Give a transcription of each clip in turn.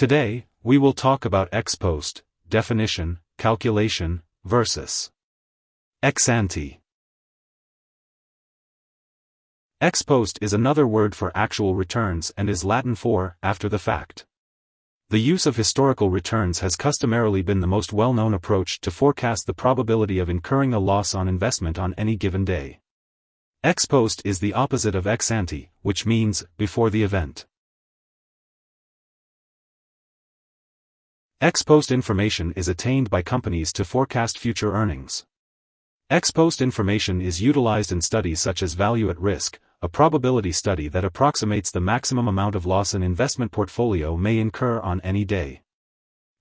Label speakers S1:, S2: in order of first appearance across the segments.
S1: Today, we will talk about ex post, definition, calculation, versus ex ante. Ex post is another word for actual returns and is Latin for after the fact. The use of historical returns has customarily been the most well-known approach to forecast the probability of incurring a loss on investment on any given day. Ex post is the opposite of ex ante, which means before the event. Ex post information is attained by companies to forecast future earnings. Ex post information is utilized in studies such as value at risk, a probability study that approximates the maximum amount of loss an investment portfolio may incur on any day.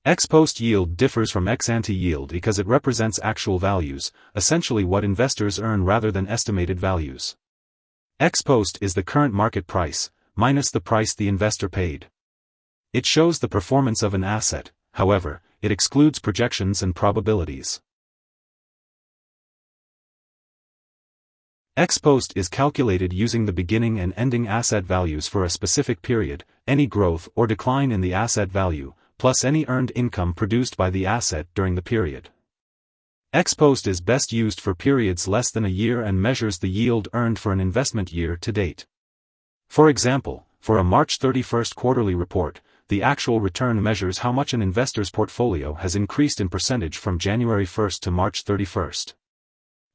S1: Ex post yield differs from ex ante yield because it represents actual values, essentially what investors earn rather than estimated values. Ex post is the current market price, minus the price the investor paid. It shows the performance of an asset, however, it excludes projections and probabilities. Ex post is calculated using the beginning and ending asset values for a specific period, any growth or decline in the asset value, plus any earned income produced by the asset during the period. Ex post is best used for periods less than a year and measures the yield earned for an investment year to date. For example, for a March 31 quarterly report, the actual return measures how much an investor's portfolio has increased in percentage from January 1 to March 31.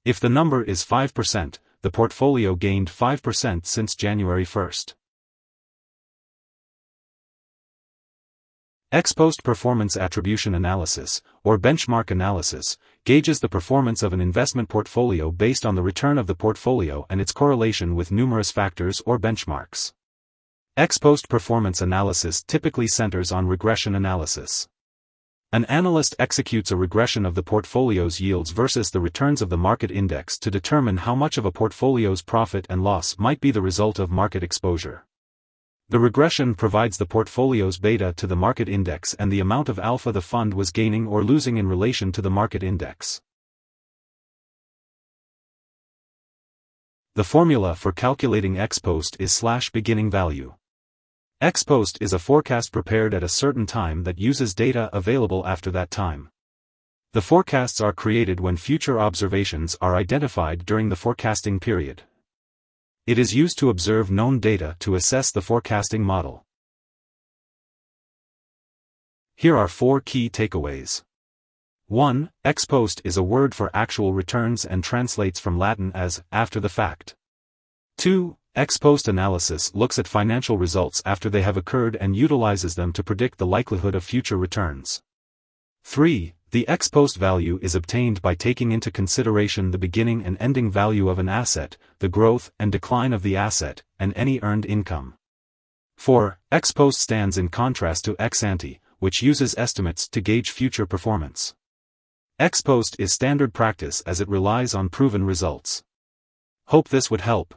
S1: If the number is 5%, the portfolio gained 5% since January 1. Ex post performance attribution analysis, or benchmark analysis, gauges the performance of an investment portfolio based on the return of the portfolio and its correlation with numerous factors or benchmarks. Ex post performance analysis typically centers on regression analysis. An analyst executes a regression of the portfolio's yields versus the returns of the market index to determine how much of a portfolio's profit and loss might be the result of market exposure. The regression provides the portfolio's beta to the market index and the amount of alpha the fund was gaining or losing in relation to the market index. The formula for calculating ex post is slash beginning value. Ex post is a forecast prepared at a certain time that uses data available after that time. The forecasts are created when future observations are identified during the forecasting period. It is used to observe known data to assess the forecasting model. Here are four key takeaways. 1. Ex post is a word for actual returns and translates from Latin as after the fact. 2. Ex post analysis looks at financial results after they have occurred and utilizes them to predict the likelihood of future returns. 3. The ex post value is obtained by taking into consideration the beginning and ending value of an asset, the growth and decline of the asset, and any earned income. 4. Ex post stands in contrast to ex ante, which uses estimates to gauge future performance. Ex post is standard practice as it relies on proven results. Hope this would help.